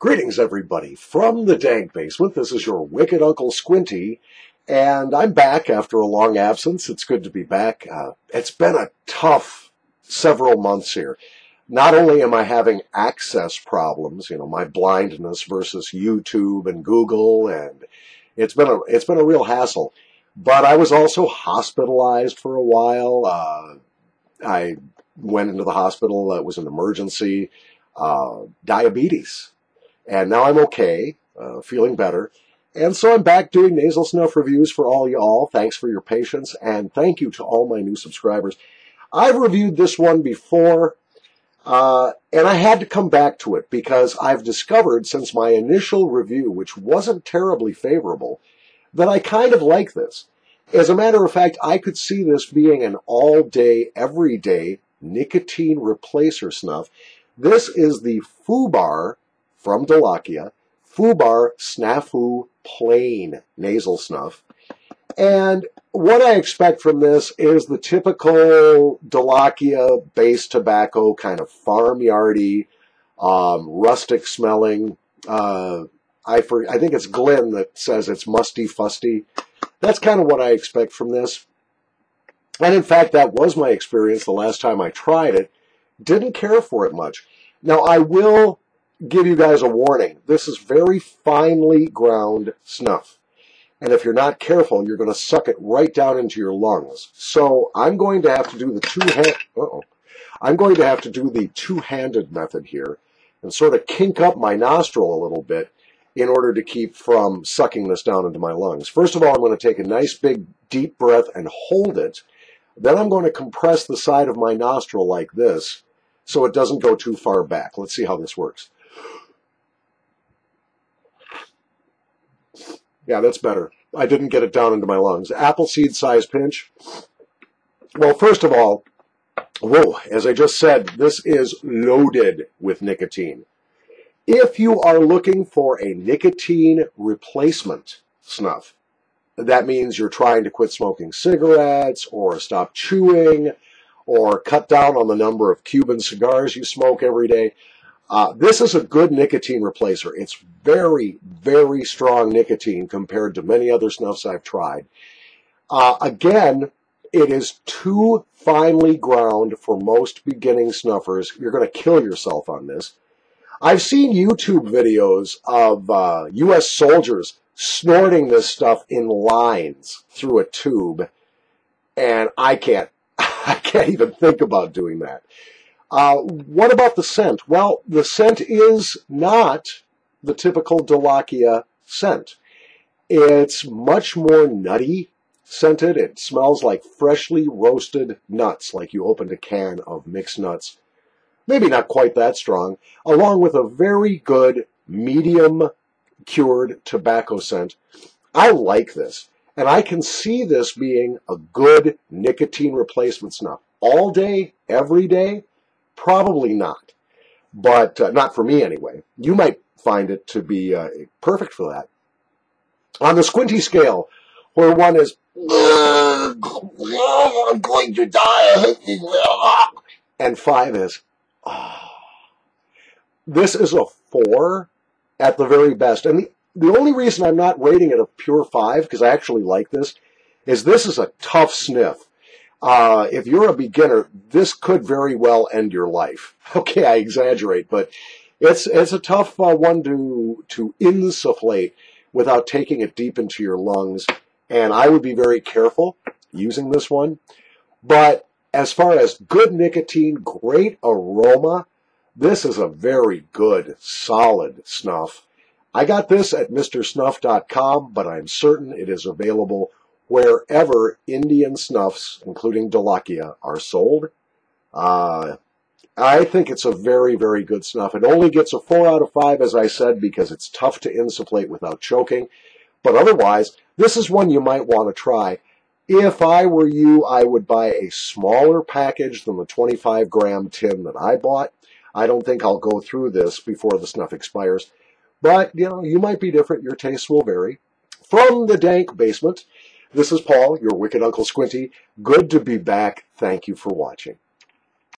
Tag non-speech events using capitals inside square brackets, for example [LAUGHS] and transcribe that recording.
Greetings, everybody, from the Dank Basement. This is your Wicked Uncle Squinty, and I'm back after a long absence. It's good to be back. Uh, it's been a tough several months here. Not only am I having access problems, you know, my blindness versus YouTube and Google, and it's been a it's been a real hassle. But I was also hospitalized for a while. Uh, I went into the hospital. It was an emergency, uh, diabetes. And now I'm okay, uh, feeling better. And so I'm back doing nasal snuff reviews for all y'all. Thanks for your patience. And thank you to all my new subscribers. I've reviewed this one before. Uh, and I had to come back to it because I've discovered since my initial review, which wasn't terribly favorable, that I kind of like this. As a matter of fact, I could see this being an all day, every day nicotine replacer snuff. This is the Fubar from Dholakia, Fubar Snafu Plain Nasal Snuff. And what I expect from this is the typical Dholakia based tobacco, kind of farmyardy, um, rustic smelling. Uh, I, for, I think it's Glenn that says it's musty fusty. That's kind of what I expect from this. And in fact, that was my experience the last time I tried it. Didn't care for it much. Now, I will give you guys a warning. This is very finely ground snuff. And if you're not careful, you're going to suck it right down into your lungs. So I'm going to have to do the two-hand, uh-oh. I'm going to have to do the two-handed method here and sort of kink up my nostril a little bit in order to keep from sucking this down into my lungs. First of all, I'm going to take a nice big deep breath and hold it then I'm going to compress the side of my nostril like this so it doesn't go too far back. Let's see how this works. Yeah, that's better. I didn't get it down into my lungs. Appleseed size pinch. Well, first of all, whoa, as I just said, this is loaded with nicotine. If you are looking for a nicotine replacement snuff, that means you're trying to quit smoking cigarettes or stop chewing or cut down on the number of Cuban cigars you smoke every day. Uh, this is a good nicotine replacer. It's very, very strong nicotine compared to many other snuffs I've tried. Uh, again, it is too finely ground for most beginning snuffers. You're going to kill yourself on this. I've seen YouTube videos of uh, U.S. soldiers snorting this stuff in lines through a tube, and I can't, [LAUGHS] I can't even think about doing that. Uh, what about the scent? Well, the scent is not the typical Dholakia scent. It's much more nutty scented. It smells like freshly roasted nuts, like you opened a can of mixed nuts. Maybe not quite that strong, along with a very good medium cured tobacco scent. I like this. And I can see this being a good nicotine replacement snuff. All day, every day? Probably not. But uh, not for me anyway. You might find it to be uh, perfect for that. On the squinty scale, where one is, I'm going to die, and five is, oh. this is a four at the very best. And the, the only reason I'm not rating it a pure five, because I actually like this, is this is a tough sniff. Uh, if you're a beginner, this could very well end your life. [LAUGHS] Okay, I exaggerate, but it's it's a tough uh, one to to insufflate without taking it deep into your lungs. And I would be very careful using this one. But as far as good nicotine, great aroma, this is a very good, solid snuff. I got this at MrSnuff.com, but I'm certain it is available wherever Indian snuffs, including Dholakia, are sold. Uh, I think it's a very, very good snuff. It only gets a 4 out of 5, as I said, because it's tough to insufflate without choking. But otherwise, this is one you might want to try. If I were you, I would buy a smaller package than the 25 gram tin that I bought. I don't think I'll go through this before the snuff expires. But, you know, you might be different. Your tastes will vary. From the dank basement, this is Paul, your wicked Uncle Squinty. Good to be back. Thank you for watching.